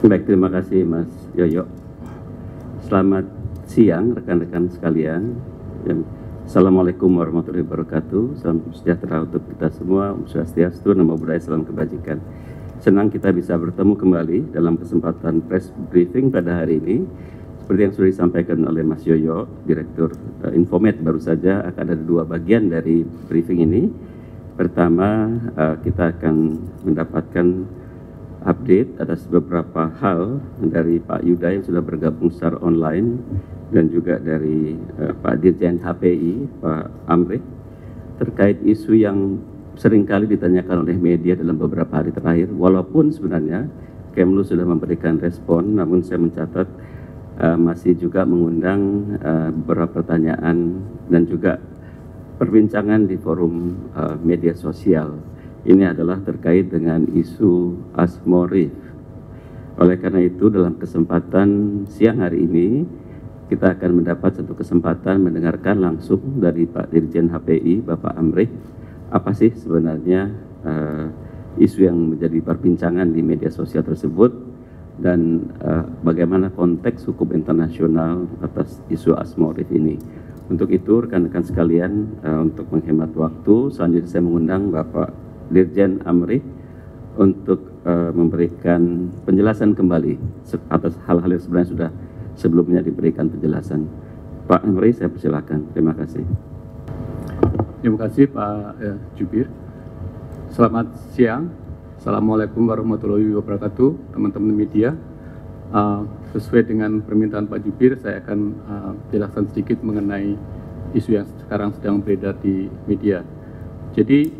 Baik, terima kasih Mas Yoyo. Selamat siang rekan-rekan sekalian. Assalamualaikum warahmatullahi wabarakatuh. Salam sejahtera untuk kita semua. Om Swastiastu, Namo Buddhaya, Salam Kebajikan. Senang kita bisa bertemu kembali dalam kesempatan press briefing pada hari ini. Seperti yang sudah disampaikan oleh Mas Yoyo, Direktur uh, Infomed baru saja akan ada dua bagian dari briefing ini. Pertama, uh, kita akan mendapatkan update atas beberapa hal dari Pak Yuda yang sudah bergabung secara online dan juga dari uh, Pak Dirjen HPI, Pak Amri, terkait isu yang sering kali ditanyakan oleh media dalam beberapa hari terakhir. Walaupun sebenarnya Kemlu sudah memberikan respon, namun saya mencatat uh, masih juga mengundang uh, beberapa pertanyaan dan juga perbincangan di forum uh, media sosial ini adalah terkait dengan isu Asmorif. Oleh karena itu dalam kesempatan siang hari ini kita akan mendapat satu kesempatan mendengarkan langsung dari Pak Dirjen HPI Bapak Amri apa sih sebenarnya uh, isu yang menjadi perbincangan di media sosial tersebut dan uh, bagaimana konteks hukum internasional atas isu Asmorif ini. Untuk itu rekan-rekan sekalian uh, untuk menghemat waktu selanjutnya saya mengundang Bapak Dirjen Amri untuk uh, memberikan penjelasan kembali atas hal-hal yang sebenarnya sudah sebelumnya diberikan penjelasan. Pak Amri, saya persilakan. Terima kasih. Terima kasih Pak ya, Jubir. Selamat siang. Assalamualaikum warahmatullahi wabarakatuh, teman-teman media. Uh, sesuai dengan permintaan Pak Jubir, saya akan uh, jelaskan sedikit mengenai isu yang sekarang sedang beredar di media. Jadi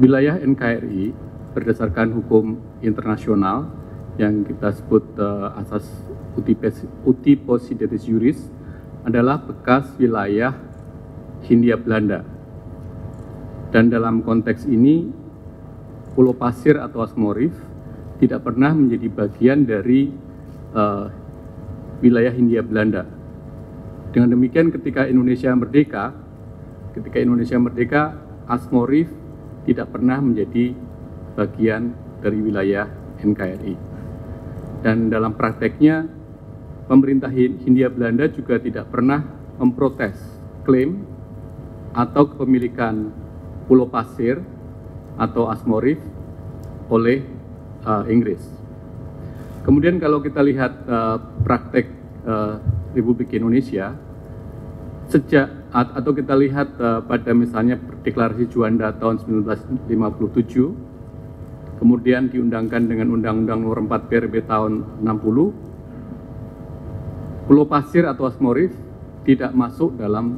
wilayah NKRI berdasarkan hukum internasional yang kita sebut uh, asas uti possidetis juris adalah bekas wilayah Hindia Belanda. Dan dalam konteks ini, Pulau Pasir atau Asmorif tidak pernah menjadi bagian dari uh, wilayah Hindia Belanda. Dengan demikian ketika Indonesia merdeka, ketika Indonesia merdeka, Asmorif tidak pernah menjadi bagian dari wilayah NKRI. Dan dalam prakteknya, pemerintah Hindia Belanda juga tidak pernah memprotes klaim atau kepemilikan Pulau Pasir atau Asmorif oleh uh, Inggris. Kemudian kalau kita lihat uh, praktek uh, Republik Indonesia, sejak atau kita lihat uh, pada misalnya deklarasi Juanda tahun 1957, kemudian diundangkan dengan Undang-Undang Nomor 4 PRB tahun 60, Pulau Pasir atau Asmorif tidak masuk dalam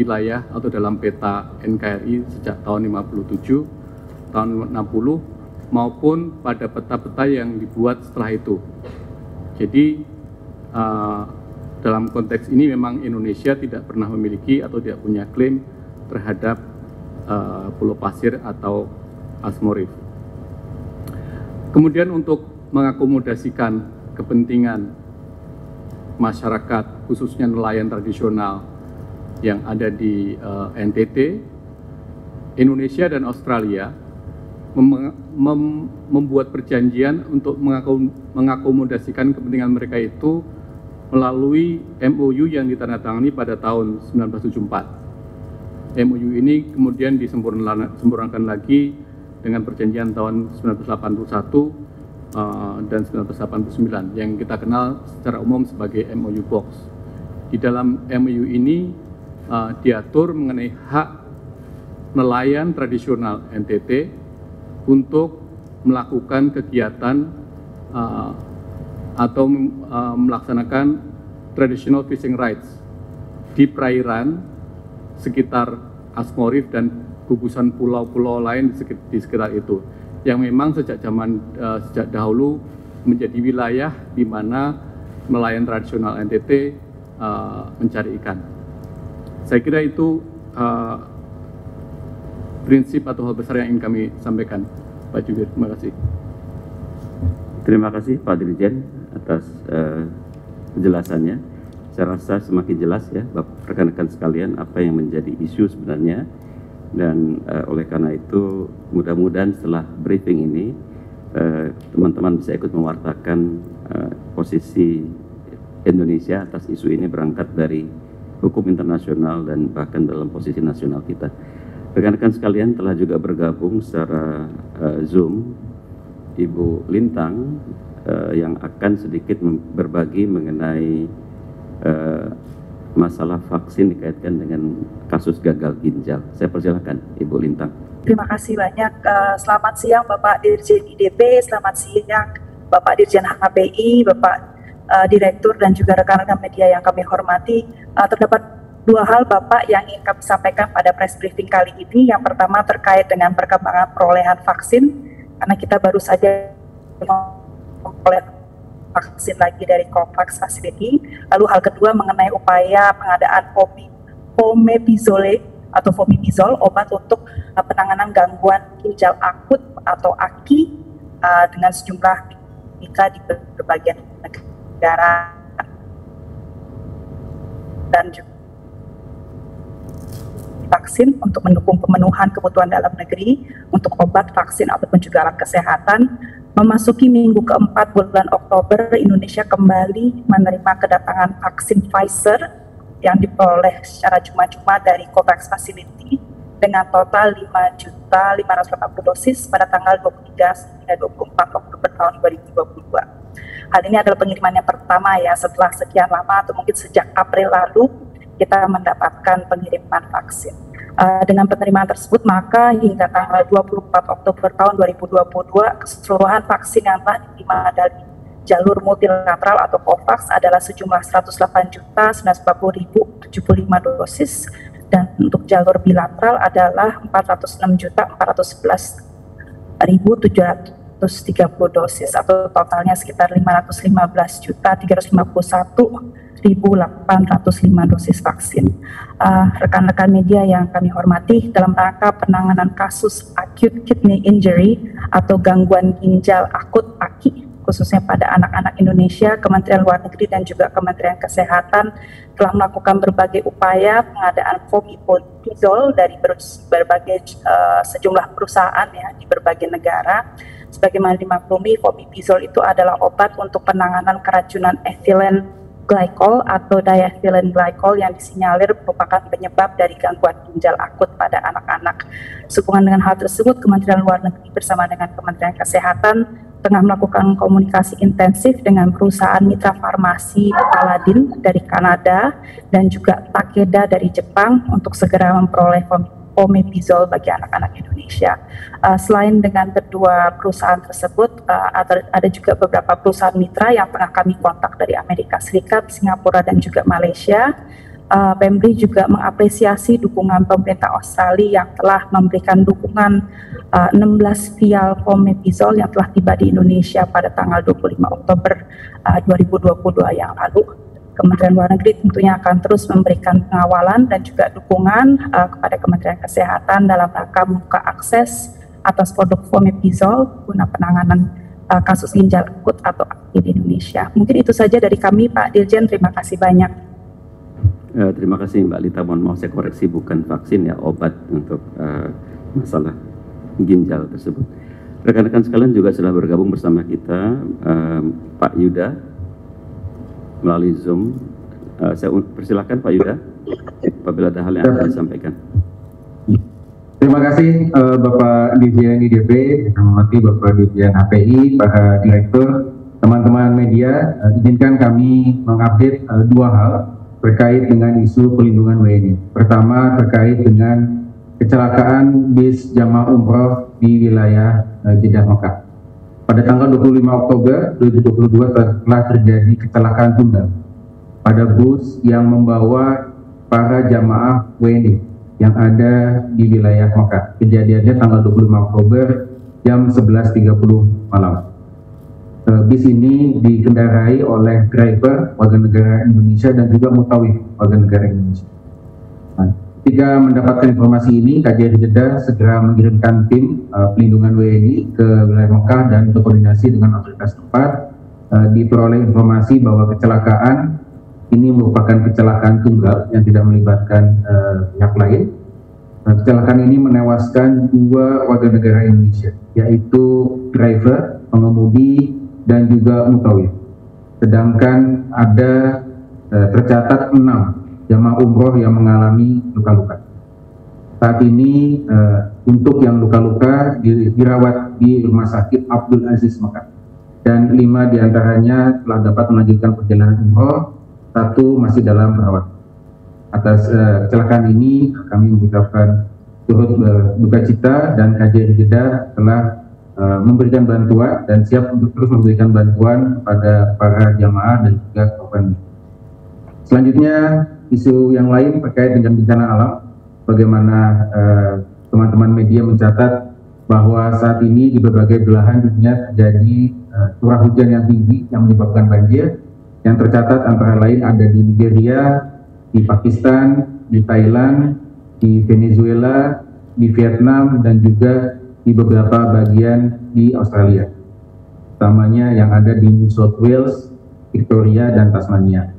wilayah atau dalam peta NKRI sejak tahun 57, tahun 60, maupun pada peta-peta yang dibuat setelah itu. Jadi uh, dalam konteks ini memang Indonesia tidak pernah memiliki atau tidak punya klaim terhadap uh, Pulau Pasir atau Asmorif. Kemudian untuk mengakomodasikan kepentingan masyarakat khususnya nelayan tradisional yang ada di uh, eh, NTT, Indonesia dan Australia mem mem membuat perjanjian untuk mengakom mengakomodasikan kepentingan mereka itu melalui MOU yang ditandatangani pada tahun 1974. MOU ini kemudian disempurnakan lagi dengan perjanjian tahun 1981 uh, dan 1989 yang kita kenal secara umum sebagai MOU Box. Di dalam MOU ini uh, diatur mengenai hak nelayan tradisional NTT untuk melakukan kegiatan uh, atau uh, melaksanakan traditional fishing rights di perairan sekitar Asmorif dan gugusan pulau-pulau lain di sekitar itu yang memang sejak zaman uh, sejak dahulu menjadi wilayah di mana nelayan tradisional NTT uh, mencari ikan. Saya kira itu uh, prinsip atau hal besar yang ingin kami sampaikan, Pak Jubir. Terima kasih. Terima kasih Pak Dirjen atas uh, penjelasannya. Saya rasa semakin jelas ya, rekan-rekan sekalian, apa yang menjadi isu sebenarnya. Dan uh, oleh karena itu, mudah-mudahan setelah briefing ini, teman-teman bisa ikut mewartakan uh, posisi Indonesia atas isu ini berangkat dari hukum internasional dan bahkan dalam posisi nasional kita. Rekan-rekan sekalian telah juga bergabung secara uh, Zoom Ibu Lintang uh, yang akan sedikit berbagi mengenai uh, masalah vaksin dikaitkan dengan kasus gagal ginjal. Saya persilakan Ibu Lintang. Terima kasih banyak. Uh, selamat siang Bapak Dirjen IDP, selamat siang Bapak Dirjen HPI, Bapak uh, Direktur dan juga rekan-rekan media yang kami hormati. Uh, terdapat dua hal Bapak yang ingin kami sampaikan pada press briefing kali ini. Yang pertama terkait dengan perkembangan perolehan vaksin, karena kita baru saja memperoleh vaksin lagi dari COVAX Facility. Lalu hal kedua mengenai upaya pengadaan pomepizole atau fomipizol obat untuk uh, penanganan gangguan ginjal akut atau AKI uh, dengan sejumlah mitra di berbagai negara dan juga vaksin untuk mendukung pemenuhan kebutuhan dalam negeri untuk obat, vaksin ataupun juga alat kesehatan. Memasuki minggu keempat bulan Oktober, Indonesia kembali menerima kedatangan vaksin Pfizer yang diperoleh secara cuma-cuma dari COVAX Facility dengan total 5.580 dosis pada tanggal 23 hingga 24 Oktober tahun 2022. Hal ini adalah pengiriman yang pertama ya setelah sekian lama atau mungkin sejak April lalu kita mendapatkan pengiriman vaksin. Uh, dengan penerimaan tersebut, maka hingga tanggal 24 Oktober tahun 2022, keseluruhan vaksin yang telah diterima dari jalur multilateral atau COVAX adalah sejumlah 108.940.075 dosis dan untuk jalur bilateral adalah 406.411.730 dosis atau totalnya sekitar 515.351.805 dosis vaksin. Uh, rekan-rekan uh, media yang kami hormati, dalam rangka penanganan kasus acute kidney injury atau gangguan ginjal akut AKI khususnya pada anak-anak Indonesia, Kementerian Luar Negeri dan juga Kementerian Kesehatan telah melakukan berbagai upaya pengadaan fomipizol dari berbagai uh, sejumlah perusahaan ya di berbagai negara. Sebagaimana dimaklumi, fomipizol itu adalah obat untuk penanganan keracunan ethylene glycol atau diethylene glycol yang disinyalir merupakan penyebab dari gangguan ginjal akut pada anak-anak. Sehubungan dengan hal tersebut, Kementerian Luar Negeri bersama dengan Kementerian Kesehatan tengah melakukan komunikasi intensif dengan perusahaan mitra farmasi Paladin dari Kanada dan juga Takeda dari Jepang untuk segera memperoleh omepizol bagi anak-anak Indonesia. Uh, selain dengan kedua perusahaan tersebut, uh, ada, ada juga beberapa perusahaan mitra yang tengah kami kontak dari Amerika Serikat, Singapura, dan juga Malaysia uh, Pemri juga mengapresiasi dukungan pemerintah Australia yang telah memberikan dukungan uh, 16 vial fomepizol yang telah tiba di Indonesia pada tanggal 25 Oktober uh, 2022 yang lalu. Kementerian Luar Negeri tentunya akan terus memberikan pengawalan dan juga dukungan uh, kepada Kementerian Kesehatan dalam rangka membuka akses atas produk fomepizol guna penanganan uh, kasus ginjal akut atau di Indonesia. Mungkin itu saja dari kami Pak Dirjen, terima kasih banyak. Uh, terima kasih Mbak Lita, mohon maaf saya koreksi bukan vaksin ya obat untuk uh, masalah ginjal tersebut. Rekan-rekan sekalian juga sudah bergabung bersama kita uh, Pak Yuda melalui Zoom. Uh, saya persilakan Pak Yuda apabila ada hal yang akan disampaikan. Terima kasih uh, Bapak Dirjen IDP, hormati Bapak Dirjen HPI, Pak Direktur, teman-teman media. Uh, izinkan kami mengupdate uh, dua hal terkait dengan isu pelindungan WNI. Pertama terkait dengan kecelakaan bis jamaah umroh di wilayah uh, Jeddah Mekah. Pada tanggal 25 Oktober 2022 telah terjadi kecelakaan tunggal pada bus yang membawa para jamaah WNI yang ada di wilayah Mekah. Kejadiannya tanggal 25 Oktober jam 11.30 malam. Uh, bis ini dikendarai oleh driver warga negara Indonesia dan juga mutawif warga negara Indonesia. Ketika mendapatkan informasi ini, KJRI Jeddah segera mengirimkan tim uh, pelindungan WNI ke wilayah Mekah dan berkoordinasi dengan otoritas tempat. Uh, diperoleh informasi bahwa kecelakaan ini merupakan kecelakaan tunggal yang tidak melibatkan uh, pihak lain Nah, kecelakaan ini menewaskan dua warga negara Indonesia, yaitu driver, pengemudi, dan juga mutawif. Sedangkan ada eh, tercatat enam jamaah umroh yang mengalami luka-luka. Saat ini eh, untuk yang luka-luka dirawat di Rumah Sakit Abdul Aziz Mekah dan lima di antaranya telah dapat melanjutkan perjalanan umroh, satu masih dalam perawatan atas uh, kecelakaan ini kami mengucapkan turut uh, duka cita dan KJRI Jeddah telah uh, memberikan bantuan dan siap untuk terus memberikan bantuan kepada para jamaah dan juga korban. Selanjutnya isu yang lain terkait dengan bencana alam, bagaimana teman-teman uh, media mencatat bahwa saat ini di berbagai belahan dunia terjadi uh, curah hujan yang tinggi yang menyebabkan banjir yang tercatat antara lain ada di Nigeria, di Pakistan, di Thailand, di Venezuela, di Vietnam, dan juga di beberapa bagian di Australia. Utamanya yang ada di New South Wales, Victoria, dan Tasmania.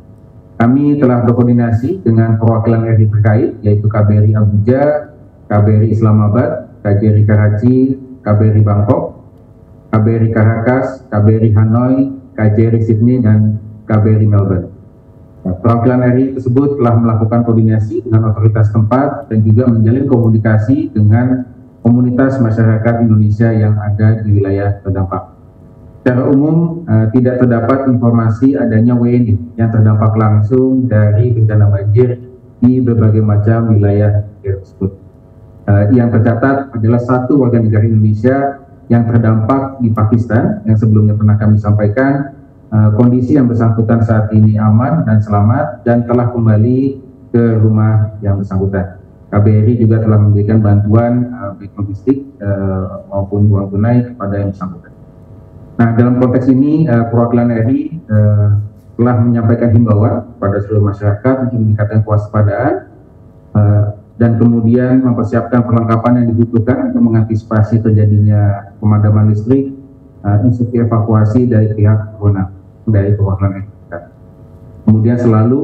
Kami telah berkoordinasi dengan perwakilan RI terkait, yaitu KBRI Abuja, KBRI Islamabad, KJRI Karachi, KBRI Bangkok, KBRI Caracas, KBRI Hanoi, KJRI Sydney, dan KBRI Melbourne. Nah, perwakilan RI tersebut telah melakukan koordinasi dengan otoritas tempat dan juga menjalin komunikasi dengan komunitas masyarakat Indonesia yang ada di wilayah terdampak. Secara umum, uh, tidak terdapat informasi adanya WNI yang terdampak langsung dari bencana banjir di berbagai macam wilayah tersebut. Uh, yang tercatat adalah satu warga negara Indonesia yang terdampak di Pakistan yang sebelumnya pernah kami sampaikan Eh, kondisi yang bersangkutan saat ini aman dan selamat dan telah kembali ke rumah yang bersangkutan. KBRI juga telah memberikan bantuan uh, logistik uh, maupun uang tunai kepada yang bersangkutan. Nah, dalam konteks ini uh, perwakilan RI uh, telah menyampaikan himbauan pada seluruh masyarakat untuk meningkatkan kewaspadaan uh, dan kemudian mempersiapkan perlengkapan yang dibutuhkan untuk mengantisipasi terjadinya pemadaman listrik, uh, instruksi evakuasi dari pihak berwenang dari perwakilan kita. Kemudian selalu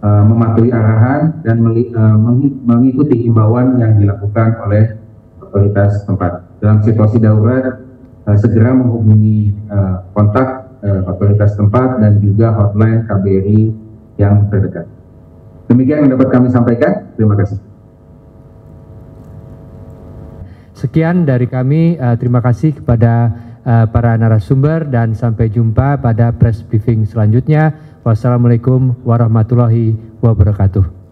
uh, mematuhi arahan dan uh, mengikuti imbauan yang dilakukan oleh otoritas tempat. Dalam situasi darurat, uh, segera menghubungi uh, kontak uh, otoritas tempat dan juga hotline KBRI yang terdekat. Demikian yang dapat kami sampaikan. Terima kasih. Sekian dari kami. Uh, terima kasih kepada uh, para narasumber dan sampai jumpa pada press briefing selanjutnya. Wassalamualaikum warahmatullahi wabarakatuh.